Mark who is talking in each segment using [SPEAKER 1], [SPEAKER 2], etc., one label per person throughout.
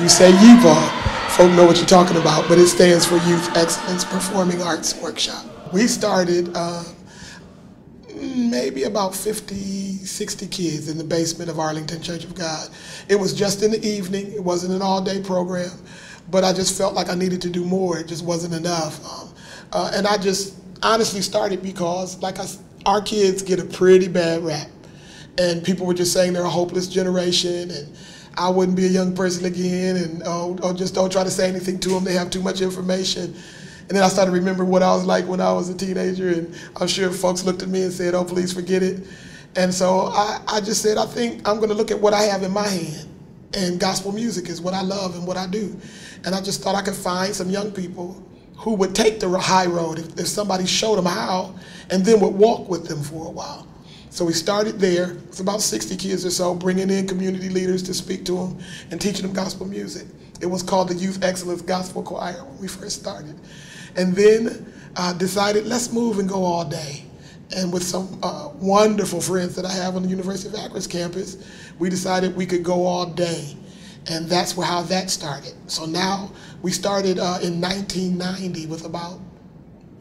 [SPEAKER 1] You say YEPAW, folk know what you're talking about, but it stands for Youth Excellence Performing Arts Workshop. We started um, maybe about 50, 60 kids in the basement of Arlington Church of God. It was just in the evening, it wasn't an all day program, but I just felt like I needed to do more. It just wasn't enough. Um, uh, and I just honestly started because, like I, our kids get a pretty bad rap. And people were just saying they're a hopeless generation and I wouldn't be a young person again, and oh, oh, just don't try to say anything to them. They have too much information. And then I started remembering what I was like when I was a teenager, and I'm sure folks looked at me and said, "Oh, please forget it." And so I, I just said, I think I'm going to look at what I have in my hand, and gospel music is what I love and what I do. And I just thought I could find some young people who would take the high road if, if somebody showed them how, and then would walk with them for a while. So we started there. It's about 60 kids or so, bringing in community leaders to speak to them and teaching them gospel music. It was called the Youth Excellence Gospel Choir when we first started. And then uh, decided, let's move and go all day. And with some uh, wonderful friends that I have on the University of Akron's campus, we decided we could go all day. And that's how that started. So now we started uh, in 1990 with about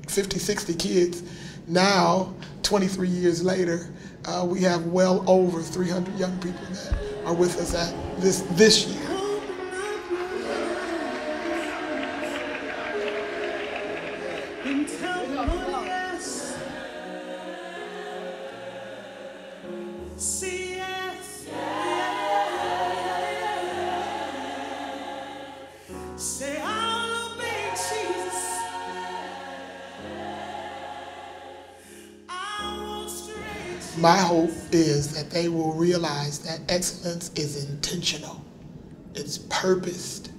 [SPEAKER 1] 50, 60 kids. Now, 23 years later, uh, we have well over 300 young people that are with us at this this year. My hope is that they will realize that excellence is intentional, it's purposed,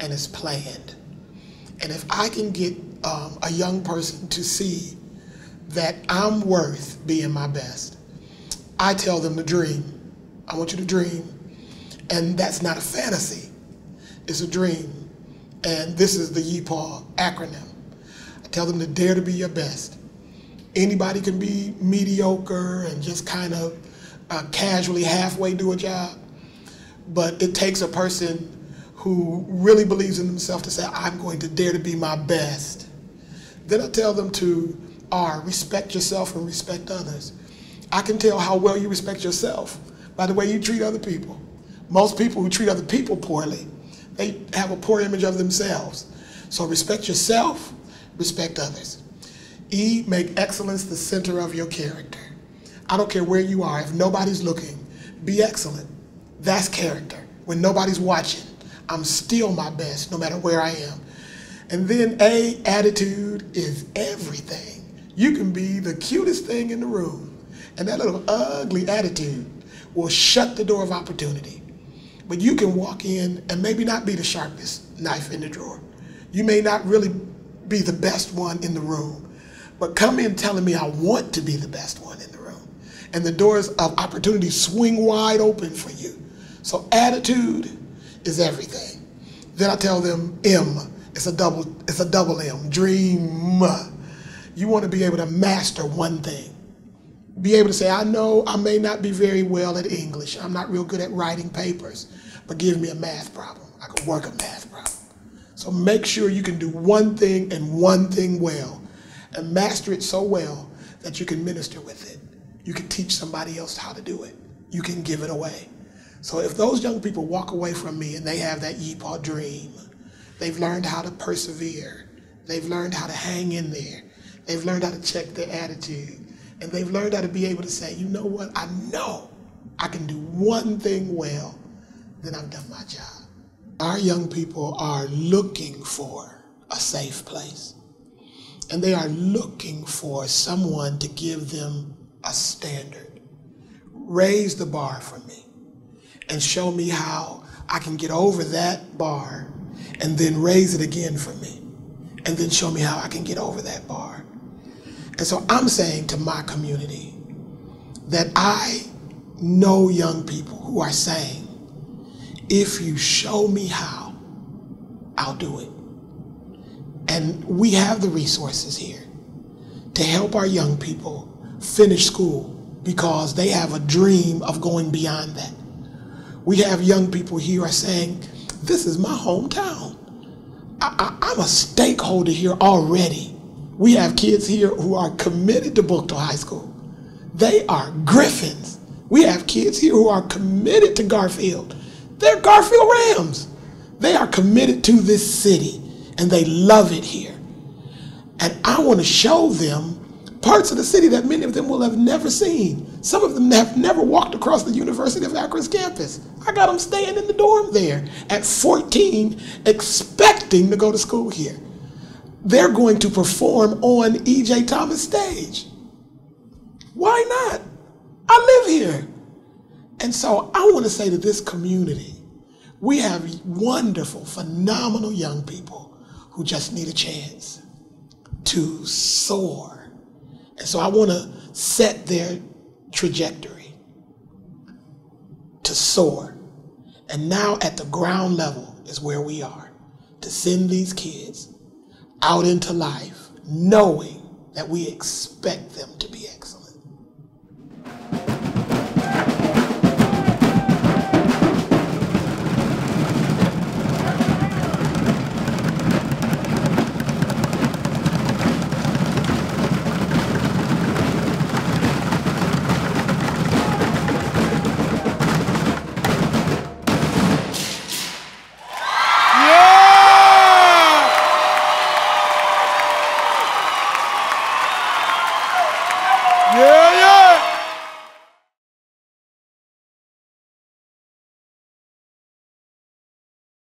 [SPEAKER 1] and it's planned. And if I can get um, a young person to see that I'm worth being my best, I tell them to dream. I want you to dream. And that's not a fantasy, it's a dream. And this is the YEPAW acronym. I tell them to dare to be your best anybody can be mediocre and just kind of uh, casually halfway do a job. But it takes a person who really believes in themselves to say, I'm going to dare to be my best. Then I tell them to R, respect yourself and respect others. I can tell how well you respect yourself by the way you treat other people. Most people who treat other people poorly, they have a poor image of themselves. So respect yourself, respect others. E, make excellence the center of your character. I don't care where you are, if nobody's looking, be excellent. That's character. When nobody's watching, I'm still my best no matter where I am. And then A, attitude is everything. You can be the cutest thing in the room, and that little ugly attitude will shut the door of opportunity. But you can walk in and maybe not be the sharpest knife in the drawer. You may not really be the best one in the room, but come in telling me I want to be the best one in the room. And the doors of opportunity swing wide open for you. So attitude is everything. Then I tell them M, it's a double, it's a double M, dream. You want to be able to master one thing. Be able to say, I know I may not be very well at English. I'm not real good at writing papers, but give me a math problem. I can work a math problem. So make sure you can do one thing and one thing well and master it so well that you can minister with it. You can teach somebody else how to do it. You can give it away. So if those young people walk away from me and they have that YEPAW dream, they've learned how to persevere. They've learned how to hang in there. They've learned how to check their attitude. And they've learned how to be able to say, you know what, I know I can do one thing well, then I've done my job. Our young people are looking for a safe place and they are looking for someone to give them a standard. Raise the bar for me and show me how I can get over that bar and then raise it again for me and then show me how I can get over that bar. And so I'm saying to my community that I know young people who are saying, if you show me how, I'll do it. And we have the resources here to help our young people finish school because they have a dream of going beyond that. We have young people here are saying, this is my hometown. I, I'm a stakeholder here already. We have kids here who are committed to Buchtel High School. They are Griffins. We have kids here who are committed to Garfield. They're Garfield Rams. They are committed to this city and they love it here. And I want to show them parts of the city that many of them will have never seen. Some of them have never walked across the University of Akron's campus. I got them staying in the dorm there at 14, expecting to go to school here. They're going to perform on E.J. Thomas stage. Why not? I live here. And so I want to say to this community, we have wonderful, phenomenal young people who just need a chance to soar. And so I want to set their trajectory to soar. And now at the ground level is where we are to send these kids out into life knowing that we expect them to be excellent.